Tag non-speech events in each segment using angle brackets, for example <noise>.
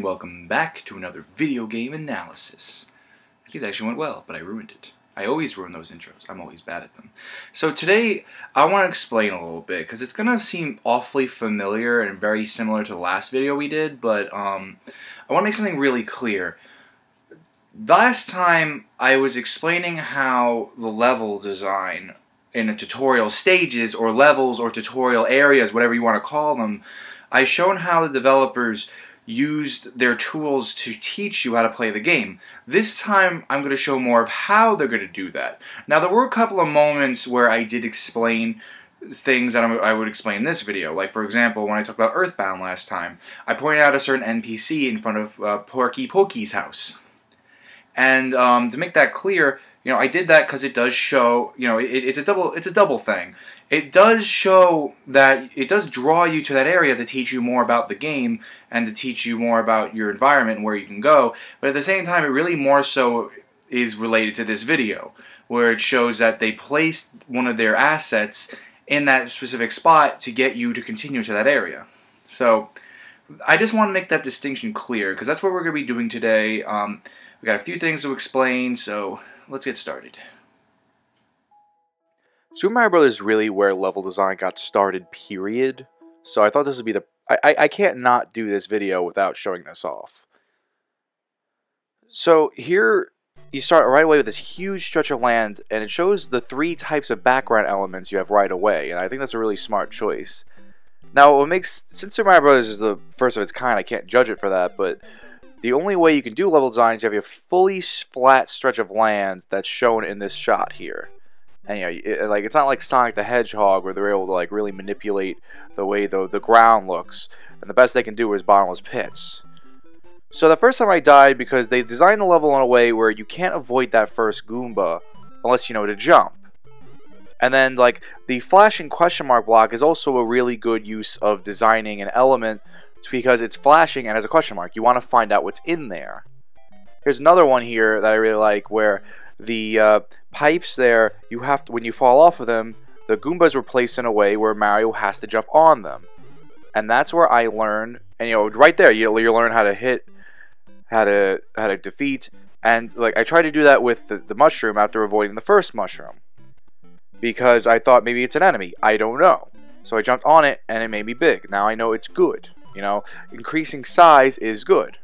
and welcome back to another video game analysis. I think that actually went well, but I ruined it. I always ruin those intros. I'm always bad at them. So today, I want to explain a little bit, because it's going to seem awfully familiar and very similar to the last video we did, but um, I want to make something really clear. Last time, I was explaining how the level design in a tutorial stages, or levels, or tutorial areas, whatever you want to call them, I've shown how the developers used their tools to teach you how to play the game. This time, I'm going to show more of how they're going to do that. Now, there were a couple of moments where I did explain things that I would explain in this video. Like, for example, when I talked about Earthbound last time, I pointed out a certain NPC in front of uh, Porky Pokey's house. And um, to make that clear, you know, I did that because it does show, you know, it, it's a double, it's a double thing. It does show that it does draw you to that area to teach you more about the game and to teach you more about your environment and where you can go. But at the same time, it really more so is related to this video, where it shows that they placed one of their assets in that specific spot to get you to continue to that area. So I just want to make that distinction clear because that's what we're going to be doing today. Um, we got a few things to explain, so let's get started. Super Mario Bros. is really where level design got started, period. So I thought this would be the... I, I, can't not do this video without showing this off. So here you start right away with this huge stretch of land, and it shows the three types of background elements you have right away, and I think that's a really smart choice. Now, what makes... Since Super Mario Bros. is the first of its kind, I can't judge it for that, but the only way you can do level design is you have a fully flat stretch of land that's shown in this shot here. And you know, it, like it's not like Sonic the Hedgehog where they're able to like really manipulate the way the the ground looks. And the best they can do is bottomless pits. So the first time I died because they designed the level in a way where you can't avoid that first Goomba unless you know to jump. And then like the flashing question mark block is also a really good use of designing an element because it's flashing and has a question mark. You want to find out what's in there. Here's another one here that I really like where the uh, pipes there, you have to, when you fall off of them, the Goombas were placed in a way where Mario has to jump on them. And that's where I learned, and you know, right there, you, you learn how to hit, how to how to defeat, and like I tried to do that with the, the mushroom after avoiding the first mushroom. Because I thought maybe it's an enemy. I don't know. So I jumped on it and it made me big. Now I know it's good. You know, increasing size is good.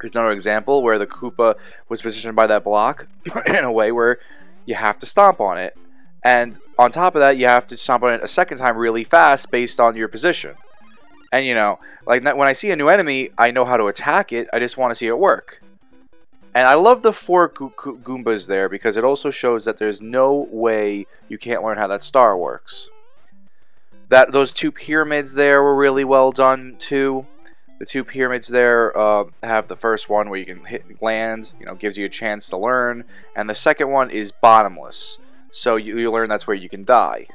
Here's another example where the Koopa was positioned by that block <clears throat> in a way where you have to stomp on it. And on top of that, you have to stomp on it a second time really fast based on your position. And you know, like when I see a new enemy, I know how to attack it. I just want to see it work. And I love the four Go Go Goombas there because it also shows that there's no way you can't learn how that star works. That those two pyramids there were really well done too. The two pyramids there uh, have the first one where you can hit land, you know, gives you a chance to learn, and the second one is bottomless, so you, you learn that's where you can die.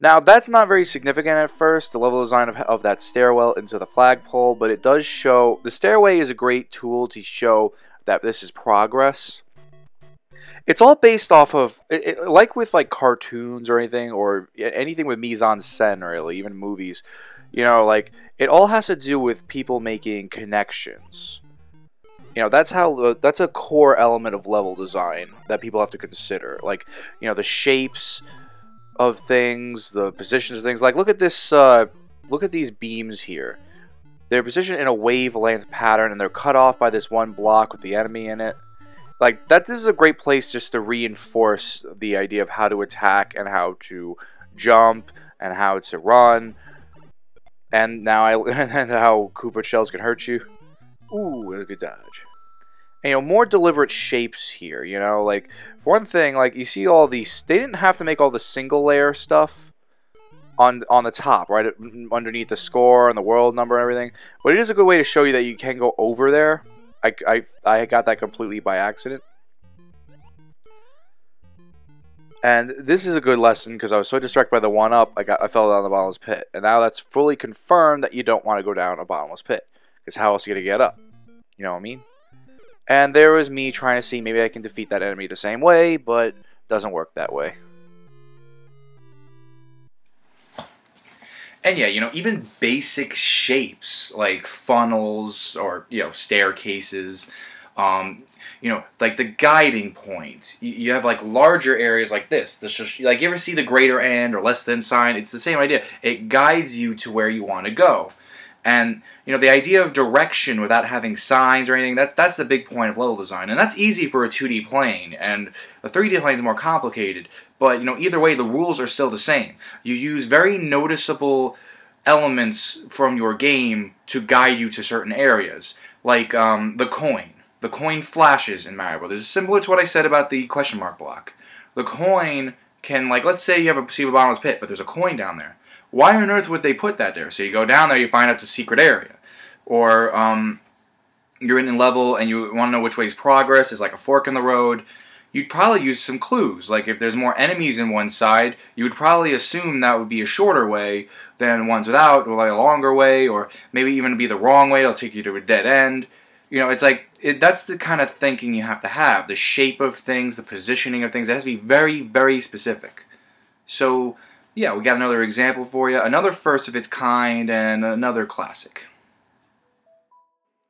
Now, that's not very significant at first, the level design of, of that stairwell into the flagpole, but it does show... The stairway is a great tool to show that this is progress. It's all based off of... It, it, like with like cartoons or anything, or anything with mise-en-scène, really, even movies you know, like it all has to do with people making connections. You know, that's how uh, that's a core element of level design that people have to consider. Like, you know, the shapes of things, the positions of things. Like, look at this. Uh, look at these beams here. They're positioned in a wavelength pattern, and they're cut off by this one block with the enemy in it. Like that, this is a great place just to reinforce the idea of how to attack and how to jump and how to run and now I <laughs> and how Koopa shells can hurt you. Ooh, a good dodge. And, you know, more deliberate shapes here. You know, like for one thing, like you see all these. They didn't have to make all the single layer stuff on on the top, right underneath the score and the world number and everything. But it is a good way to show you that you can go over there. I I I got that completely by accident. And this is a good lesson because I was so distracted by the one up, I got I fell down the bottomless pit. And now that's fully confirmed that you don't want to go down a bottomless pit. Because how else are you going to get up? You know what I mean? And there was me trying to see maybe I can defeat that enemy the same way, but doesn't work that way. And yeah, you know, even basic shapes like funnels or you know staircases, um, you know, like the guiding point. You, you have like larger areas like this. This just like you ever see the greater and or less than sign? It's the same idea. It guides you to where you want to go, and you know the idea of direction without having signs or anything. That's that's the big point of level design, and that's easy for a 2D plane. And a 3D plane is more complicated. But you know, either way, the rules are still the same. You use very noticeable elements from your game to guide you to certain areas, like um, the coin. The coin flashes in Mario Brothers. Similar to what I said about the question mark block. The coin can, like, let's say you have a see a bottomless pit, but there's a coin down there. Why on earth would they put that there? So you go down there, you find out a secret area, or um, you're in a level and you want to know which way is progress. There's like a fork in the road you'd probably use some clues. Like if there's more enemies in one side, you would probably assume that would be a shorter way than ones without, or like a longer way, or maybe even be the wrong way. It'll take you to a dead end. You know, it's like it, that's the kind of thinking you have to have. The shape of things, the positioning of things. It has to be very, very specific. So yeah, we got another example for you. Another first of its kind, and another classic.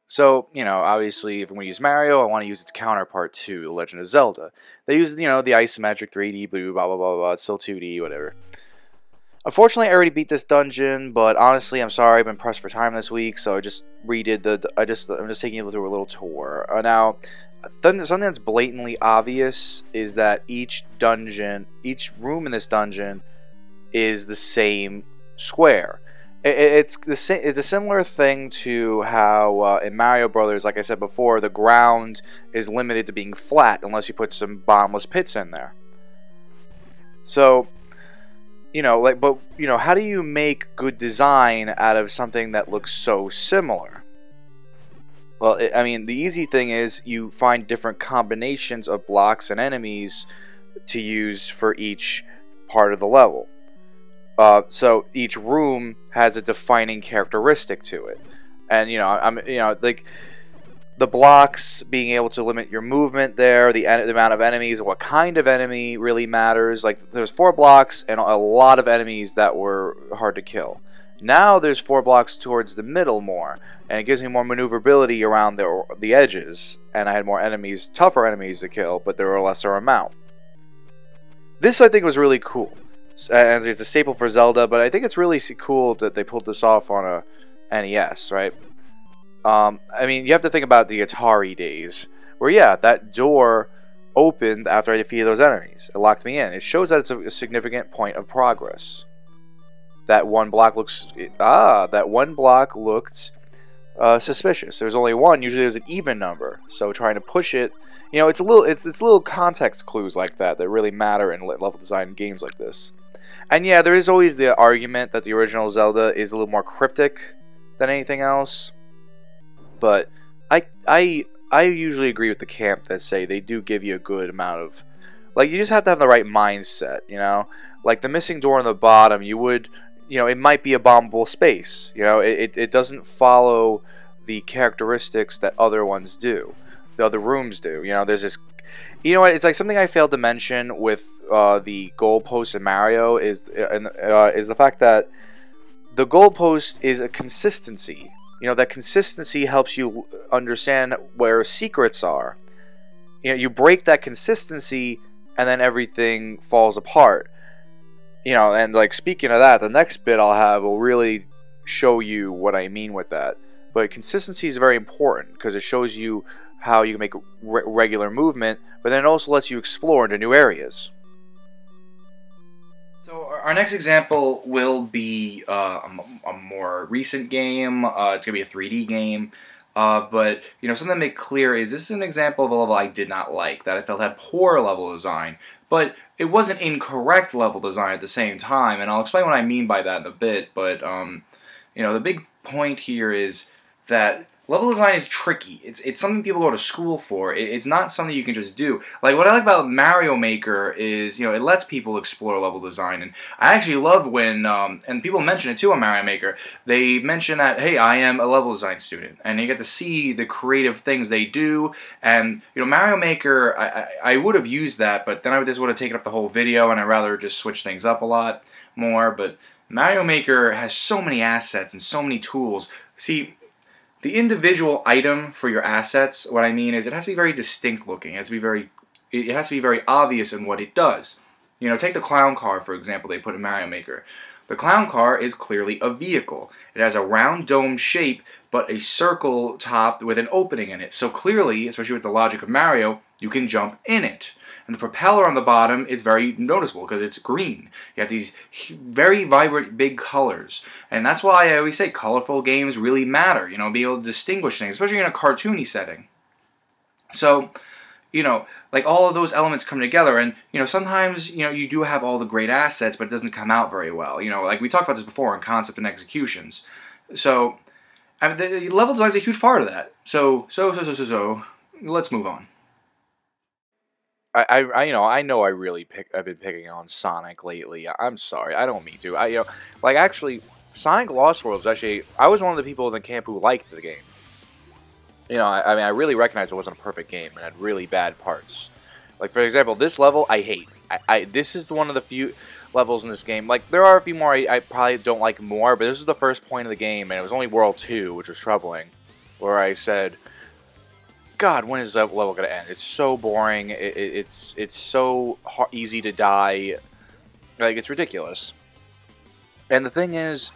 So, you know, obviously, if I'm going to use Mario, I want to use its counterpart to The Legend of Zelda. They use, you know, the isometric 3D, blue, blah, blah, blah, blah. It's still 2D, whatever. Unfortunately, I already beat this dungeon, but honestly, I'm sorry. I've been pressed for time this week, so I just redid the. I just I'm just taking you through a little tour. Uh, now, something that's blatantly obvious is that each dungeon, each room in this dungeon, is the same square it's the same. it's a similar thing to how uh, in Mario Brothers, like I said before, the ground is limited to being flat unless you put some bottomless pits in there. So, you know, like, but you know, how do you make good design out of something that looks so similar? Well, I mean, the easy thing is you find different combinations of blocks and enemies to use for each part of the level. Uh, so each room has a defining characteristic to it, and you know, I'm you know like the blocks being able to limit your movement there, the, the amount of enemies, what kind of enemy really matters. Like there's four blocks and a lot of enemies that were hard to kill. Now there's four blocks towards the middle more, and it gives me more maneuverability around the the edges. And I had more enemies, tougher enemies to kill, but there were a lesser amount. This I think was really cool and it's a staple for Zelda, but I think it's really cool that they pulled this off on a NES, right? Um, I mean, you have to think about the Atari days, where yeah, that door opened after I defeated those enemies. It locked me in. It shows that it's a, a significant point of progress. That one block looks ah, that one block looked uh, suspicious. There's only one. Usually, there's an even number. So trying to push it, you know, it's a little it's it's little context clues like that that really matter in level design games like this. And yeah, there is always the argument that the original Zelda is a little more cryptic than anything else. But I I I usually agree with the camp that say they do give you a good amount of like you just have to have the right mindset, you know? Like the missing door on the bottom, you would you know, it might be a bombable space. You know, it, it, it doesn't follow the characteristics that other ones do. The other rooms do. You know, there's this you know what? It's like something I failed to mention with uh, the goalpost in Mario is and uh, is the fact that the goalpost is a consistency. You know that consistency helps you understand where secrets are. You know, you break that consistency, and then everything falls apart. You know, and like speaking of that, the next bit I'll have will really show you what I mean with that. But consistency is very important because it shows you how you can make re regular movement, but then it also lets you explore into new areas. So our next example will be uh, a, more recent game. Uh, it's gonna be a 3D game. Uh, but you know, something to make clear is this is an example of a level I did not like that I felt had poor level design, but it wasn't incorrect level design at the same time, and I'll explain what I mean by that in a bit. But um, you know, the big point here is that level design is tricky. It's it's something people go to school for. It, it's not something you can just do. Like what I like about Mario Maker is you know it lets people explore level design, and I actually love when um, and people mention it too on Mario Maker. They mention that hey, I am a level design student, and you get to see the creative things they do. And you know Mario Maker, I I, I would have used that, but then I would just would have taken up the whole video, and I'd rather just switch things up a lot more. But Mario Maker has so many assets and so many tools. See, the individual item for your assets, what I mean is it has to be very distinct looking. It has to be very it has to be very obvious in what it does. You know, take the clown car for example they put in Mario Maker. The clown car is clearly a vehicle. It has a round dome shape, but a circle top with an opening in it. So clearly, especially with the logic of Mario, you can jump in it. And the propeller on the bottom is very noticeable because it's green. You have these very vibrant, big colors. And that's why I always say colorful games really matter. You know, be able to distinguish things, especially in a cartoony setting. So, you know, like all of those elements come together, and you know, sometimes you know you do have all the great assets, but it doesn't come out very well. You know, like we talked about this before in concept and executions. So, I mean, the level design is a huge part of that. So, so, so, so, so, so, let's move on. I, I, you know, I know I really pick, I've been picking on Sonic lately. I'm sorry, I don't mean to. I, you know, like actually, Sonic Lost World is actually, I was one of the people in the camp who liked the game. You know, I, I mean, I really recognize it wasn't a perfect game and had really bad parts. Like for example, this level I hate. I, I this is one of the few levels in this game. Like there are a few more I, I probably don't like more, but this is the first point of the game, and it was only World Two, which was troubling, where I said God, when is that level gonna end? It's so boring. It, it, it's it's so hard, easy to die. Like it's ridiculous. And the thing is,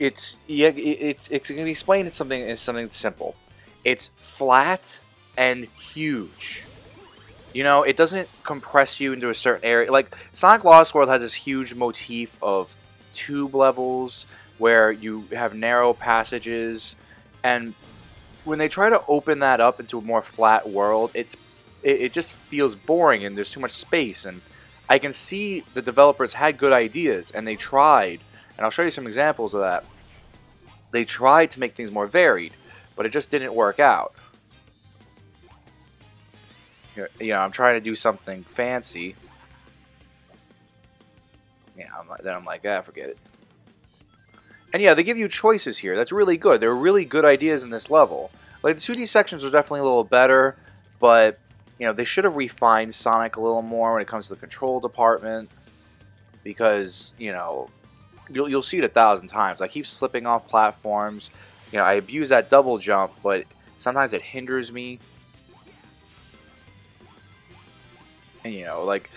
it's yeah, it's it's gonna explain something as something simple. It's flat and huge. You know, it doesn't compress you into a certain area. Like Sonic Lost World has this huge motif of tube levels where you have narrow passages and when they try to open that up into a more flat world, it's it, it just feels boring and there's too much space. And I can see the developers had good ideas and they tried, and I'll show you some examples of that. They tried to make things more varied, but it just didn't work out. You know, I'm trying to do something fancy. Yeah, I'm like, then I'm like, ah, forget it. And yeah, they give you choices here. That's really good. There are really good ideas in this level. Like, the 2D sections are definitely a little better, but, you know, they should have refined Sonic a little more when it comes to the control department. Because, you know, you'll, you'll see it a thousand times. I keep slipping off platforms. You know, I abuse that double jump, but sometimes it hinders me. And, you know, like,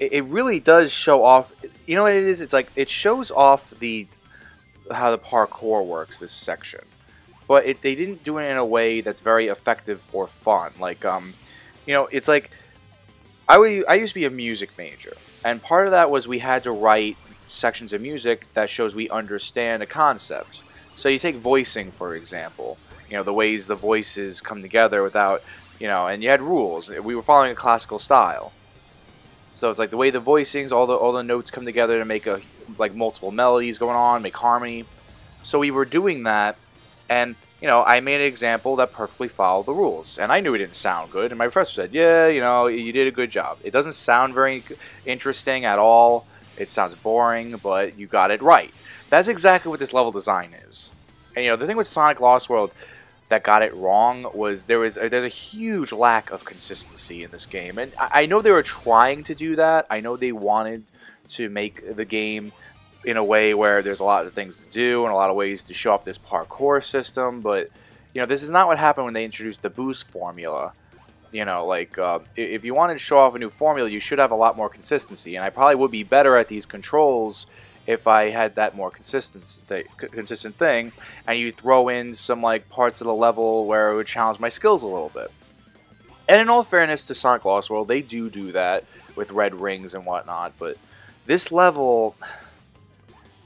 it, it really does show off. You know what it is? It's like, it shows off the how the parkour works this section, but it, they didn't do it in a way that's very effective or fun. Like, um, you know, it's like i i used to be a music major, and part of that was we had to write sections of music that shows we understand a concept. So you take voicing for example, you know the ways the voices come together without, you know, and you had rules. We were following a classical style. So it's like the way the voicings, all the all the notes come together to make a like multiple melodies going on, make harmony. So we were doing that, and you know, I made an example that perfectly followed the rules, and I knew it didn't sound good. And my professor said, "Yeah, you know, you did a good job. It doesn't sound very interesting at all. It sounds boring, but you got it right." That's exactly what this level design is. And you know, the thing with Sonic Lost World that got it wrong was there was a, there's a huge lack of consistency in this game, and I, I know they were trying to do that. I know they wanted to make the game in a way where there's a lot of things to do and a lot of ways to show off this parkour system, but you know this is not what happened when they introduced the boost formula. You know, like uh, if you wanted to show off a new formula, you should have a lot more consistency, and I probably would be better at these controls if I had that more consistent th- consistent thing, and you throw in some like parts of the level where it would challenge my skills a little bit. And in all fairness to Sonic Lost World, they do do that with red rings and whatnot, but this level,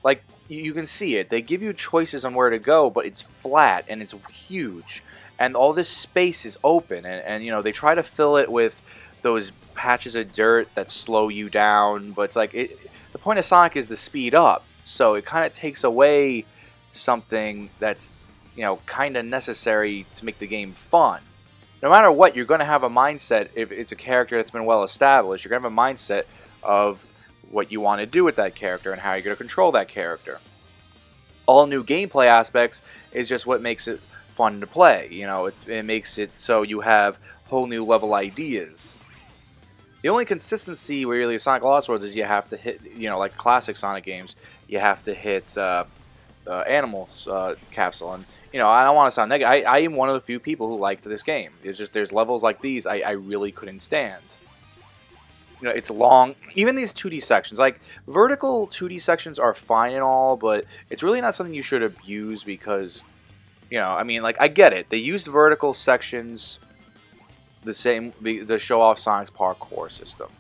like you can see it, they give you choices on where to go, but it's flat and it's huge, and all this space is open, and, and you know they try to fill it with those patches of dirt that slow you down, but it's like it point of Sonic is to speed up, so it kind of takes away something that's you know kind of necessary to make the game fun. No matter what, you're going to have a mindset. If it's a character that's been well established, you're going to have a mindset of what you want to do with that character and how you're going to control that character. All new gameplay aspects is just what makes it fun to play. You know, it makes it so you have whole new level ideas. The only consistency really of Sonic Lost Worlds is you have to hit, you know, like classic Sonic games, you have to hit uh, uh, animals uh, capsule. And you know, I don't want to sound negative. I, I am one of the few people who liked this game. It's just there's levels like these I, I really couldn't stand. You know, it's long. Even these 2D sections, like vertical 2D sections, are fine and all, but it's really not something you should abuse because, you know, I mean, like I get it. They used vertical sections the same the show off Sonic's parkour system.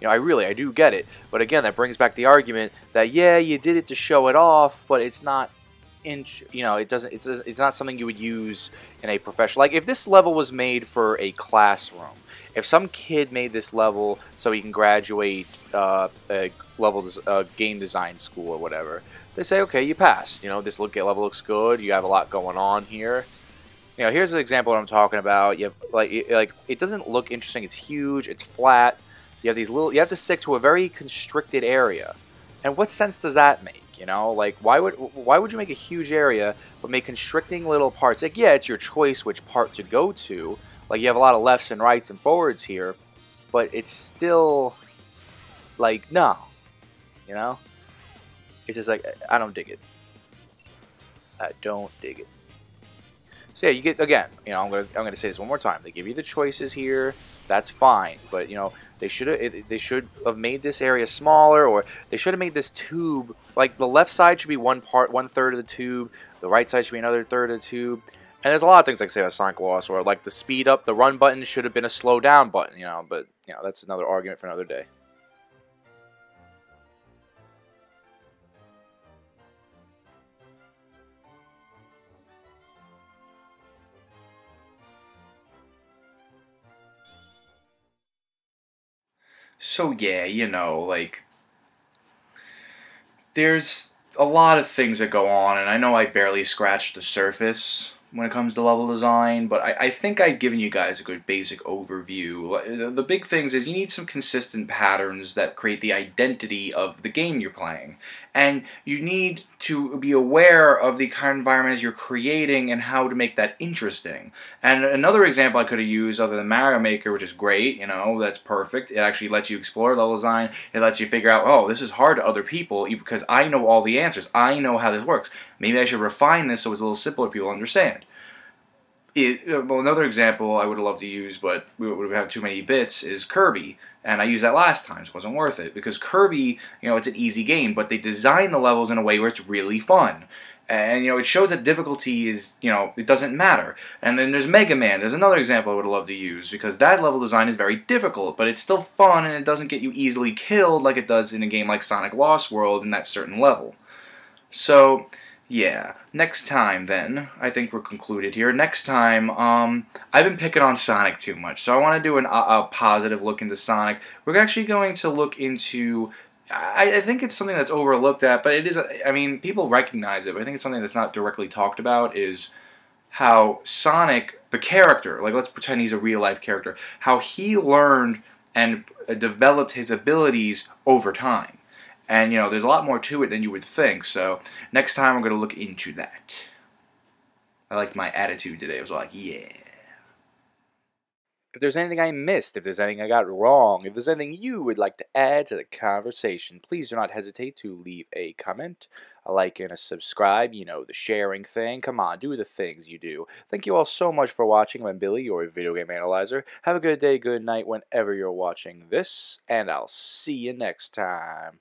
You know, I really I do get it, but again, that brings back the argument that yeah, you did it to show it off, but it's not in you know it doesn't it's it's not something you would use in a professional like if this level was made for a classroom if some kid made this level so he can graduate uh, a level uh, game design school or whatever they say okay you passed you know this look level looks good you have a lot going on here you know here's an example of what I'm talking about you have like like it doesn't look interesting it's huge it's flat you have these little you have to stick to a very constricted area and what sense does that make you know, like why would why would you make a huge area but make constricting little parts? Like yeah, it's your choice which part to go to. Like you have a lot of lefts and rights and forwards here, but it's still like no, you know. It's just like I don't dig it. I don't dig it. So yeah, you get again. You know, I'm gonna I'm gonna say this one more time. They give you the choices here. That's fine, but you know they should have they should have made this area smaller, or they should have made this tube like the left side should be one part, one third of the tube. The right side should be another third of the tube. And there's a lot of things I like say about Sonic Lost, or like the speed up, the run button should have been a slow down button, you know. But you know that's another argument for another day. So yeah, you know, like there's a lot of things that go on, and I know I barely scratched the surface when it comes to level design, but I, I think I've given you guys a good basic overview. The big things is you need some consistent patterns that create the identity of the game you're playing. And you need to be aware of the kind of environments you're creating and how to make that interesting. And another example I could have used other than Mario Maker, which is great, you know, that's perfect. It actually lets you explore level design. It lets you figure out, oh, this is hard to other people because I know all the answers. I know how this works. Maybe I should refine this so it's a little simpler people understand. It, well, another example I would love to use, but we would have too many bits, is Kirby. And I used that last time, so it wasn't worth it. Because Kirby, you know, it's an easy game, but they design the levels in a way where it's really fun. And, you know, it shows that difficulty is, you know, it doesn't matter. And then there's Mega Man. There's another example I would love to use, because that level design is very difficult, but it's still fun, and it doesn't get you easily killed like it does in a game like Sonic Lost World in that certain level. So, yeah, next time then, I think we're concluded here. Next time, um, I've been picking on Sonic too much, so I want to do an, a, a, positive look into Sonic. We're actually going to look into, I, I, think it's something that's overlooked at, but it is, I mean, people recognize it, but I think it's something that's not directly talked about, is how Sonic, the character, like let's pretend he's a real life character, how he learned and developed his abilities over time. And, you know, there's a lot more to it than you would think, so next time I'm going to look into that. I liked my attitude today. I was like, yeah. If there's anything I missed, if there's anything I got wrong, if there's anything you would like to add to the conversation, please do not hesitate to leave a comment, a like, and a subscribe. You know, the sharing thing. Come on, do the things you do. Thank you all so much for watching. I'm Billy, your video game analyzer. Have a good day, good night, whenever you're watching this, and I'll see you next time.